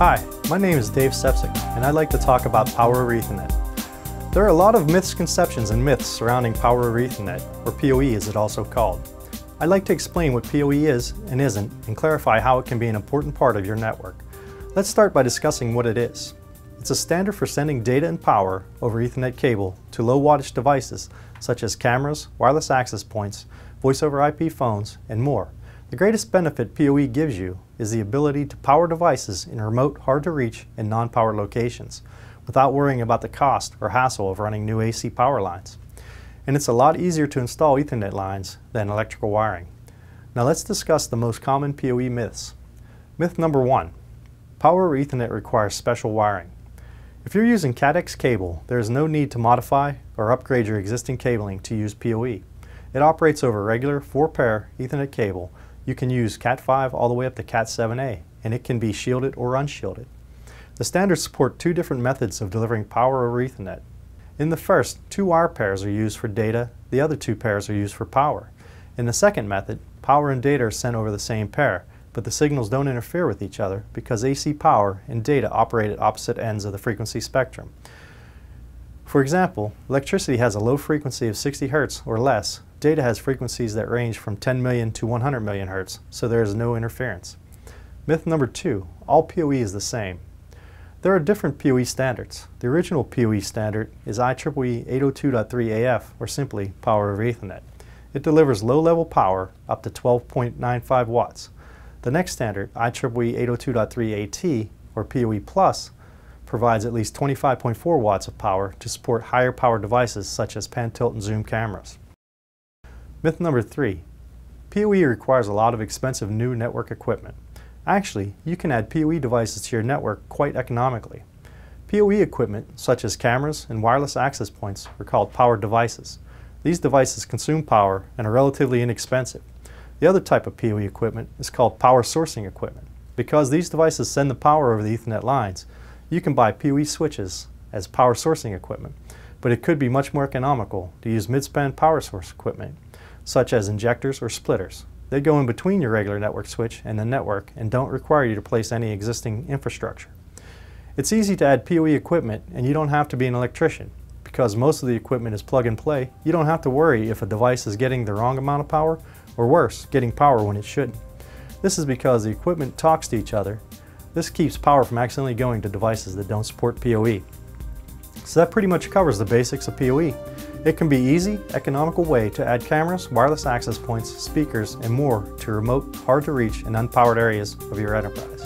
Hi, my name is Dave Sepsic, and I'd like to talk about Power Ethernet. There are a lot of misconceptions and myths surrounding Power Ethernet, or PoE as it's also called. I'd like to explain what PoE is and isn't, and clarify how it can be an important part of your network. Let's start by discussing what it is. It's a standard for sending data and power over Ethernet cable to low wattage devices such as cameras, wireless access points, voice over IP phones, and more. The greatest benefit PoE gives you is the ability to power devices in remote, hard to reach, and non-power locations without worrying about the cost or hassle of running new AC power lines. And it's a lot easier to install Ethernet lines than electrical wiring. Now let's discuss the most common PoE myths. Myth number one, power over Ethernet requires special wiring. If you're using Cat-X cable, there is no need to modify or upgrade your existing cabling to use PoE. It operates over regular 4-pair Ethernet cable. You can use Cat5 all the way up to Cat7a, and it can be shielded or unshielded. The standards support two different methods of delivering power over Ethernet. In the first, two wire pairs are used for data, the other two pairs are used for power. In the second method, power and data are sent over the same pair, but the signals don't interfere with each other because AC power and data operate at opposite ends of the frequency spectrum. For example, electricity has a low frequency of 60 Hz or less. Data has frequencies that range from 10 million to 100 million hertz, so there is no interference. Myth number two, all PoE is the same. There are different PoE standards. The original PoE standard is IEEE 802.3AF, or simply Power over Ethernet. It delivers low-level power up to 12.95 watts. The next standard, IEEE 802.3AT, or PoE Plus, provides at least 25.4 watts of power to support higher power devices such as pan, tilt, and zoom cameras. Myth number three, PoE requires a lot of expensive new network equipment. Actually, you can add PoE devices to your network quite economically. PoE equipment, such as cameras and wireless access points, are called power devices. These devices consume power and are relatively inexpensive. The other type of PoE equipment is called power sourcing equipment. Because these devices send the power over the Ethernet lines, you can buy PoE switches as power sourcing equipment, but it could be much more economical to use mid-span power source equipment, such as injectors or splitters. They go in between your regular network switch and the network and don't require you to place any existing infrastructure. It's easy to add PoE equipment and you don't have to be an electrician. Because most of the equipment is plug and play, you don't have to worry if a device is getting the wrong amount of power or worse, getting power when it shouldn't. This is because the equipment talks to each other. This keeps power from accidentally going to devices that don't support PoE. So that pretty much covers the basics of PoE. It can be easy, economical way to add cameras, wireless access points, speakers, and more to remote, hard to reach, and unpowered areas of your enterprise.